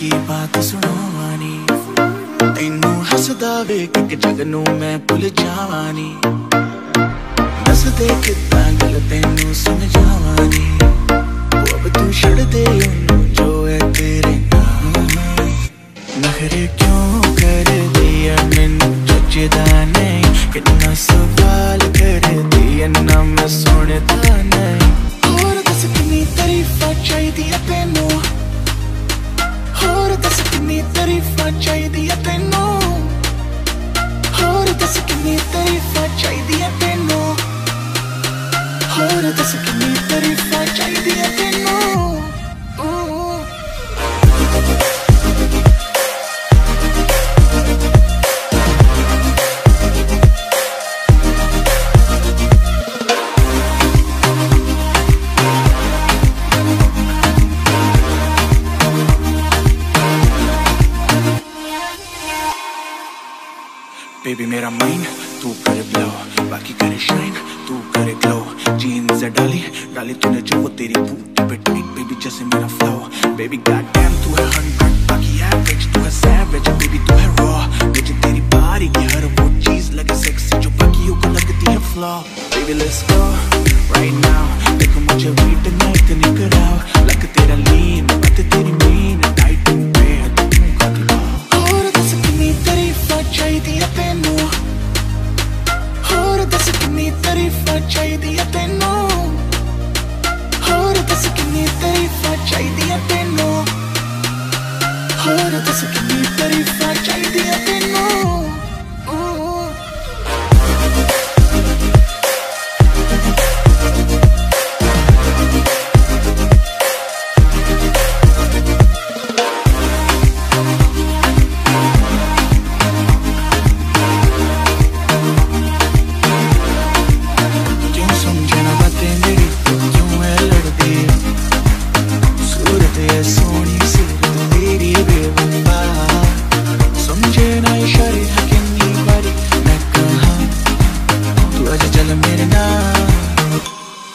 ਕੀ ਬਾਤ ਸੁਣਾਵਾਨੀ? ਤੈਨੂੰ ਹੱਸਦਾ ਵੇਖ ਕੇ ਜਗ ਨੂੰ ਮੈਂ ਭੁੱਲ ਜਾਵਾਨੀ। ਦੱਸ ਦੇ ਕਿੱਦਾਂ ਗੱਲ ਤੈਨੂੰ ਸਮਝਾਵਾਨੀ। ਉਹ ਅਬ ਤੂੰ ਛੱਡ ਦੇ ਉਹਨੂੰ ਜੋ ਹੈ ਤੇਰੇ ਨਾਮ ਨਖਰੇ ਕਿਉਂ ਕਰਦੀ ਐ ਮੈਨੂੰ ਜੱਜਦਾ ਨਹੀਂ। ਕਿੰਨਾ ਸਵਾਲ ਕਰਦੀ ਐ ਨਾ ਮੈਂ ਸੁਣਦਾ ਨਹੀਂ। ਹੋਰ ਦੱਸ ਕਿੰਨੀ ਤਾਰੀਫਾਂ ਚਾਹੀਦੀਆਂ ਦੱਸ ਕਿੰਨੀ ਤਾਰੀਫਾਂ ਚਾਹੀਦੀਆਂ ਤੈਨੂੰ। ਹੋਰ ਦੱਸ ਕਿੰਨੀ ਤਾਰੀਫਾਂ ਚਾਹੀਦੀਆਂ ਤੈਨੂੰ। ਹੋਰ ਦੱਸ ਕਿੰਨੀ ਤਾਰੀਫਾਂ ਚਾਹੀਦੀਆਂ ਤੈਨੂੰ। बेबी मेरा माइंड तू करे ब्लो बाकी करे शाइन तू करे ग्लो जीन्स डाली डाली तूने जो, वो तेरी बूटी पे टाइट बेबी जैसे मेरा फ्लो बेबी गॉड डैम तू है हंड्रेड बाकी एवरेज तू है सैवेज बेबी तू है रॉ मुझे तेरी बारी की हर वो चीज़ लगे सेक्सी जो बाकियों को लगती है flaw baby let's go right now देखो मुझे वीट नाइट निकल आओ लग तेरा लीन बात तेरी ਚਾਹੀਦੀਆਂ ਤੈਨੂੰ ਹੋਰ ਦੱਸ ਕਿੰਨੀ ਤਾਰੀਫਾਂ ਚਾਹੀਦੀਆਂ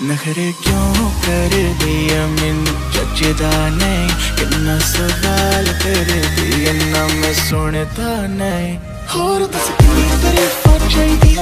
ਨਖਰੇ ਕਿਉਂ ਕਰਦੀ ਐ ਮੈਨੂੰ ਜੱਜਦਾ ਨਹੀਂ? ਕਿੰਨਾ ਸਵਾਲ ਕਰਦੀ ਐ, ਨਾ ਮੈਂ ਸੁਣਦਾ ਨਹੀਂ। ਹੋਰ ਦੱਸ ਕਿੰਨੀ ਤਾਰੀਫਾਂ ਚਾਹੀਦੀ